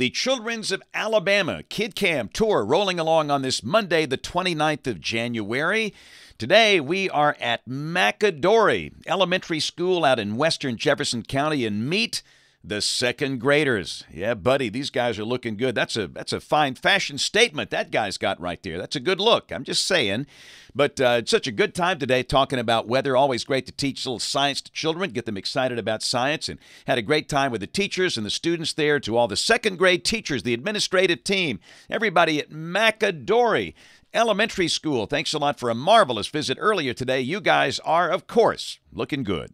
The Children's of Alabama KIDCAM Tour rolling along on this Monday, the 29th of January. Today we are at McAdory Elementary School out in western Jefferson County and meet the second graders. Yeah, buddy, these guys are looking good. That's a that's a fine fashion statement that guy's got right there. That's a good look. I'm just saying. But uh, it's such a good time today talking about weather. Always great to teach little science to children, get them excited about science, and had a great time with the teachers and the students there. To all the second grade teachers, the administrative team, everybody at McAdory Elementary School. Thanks a lot for a marvelous visit earlier today. You guys are, of course, looking good.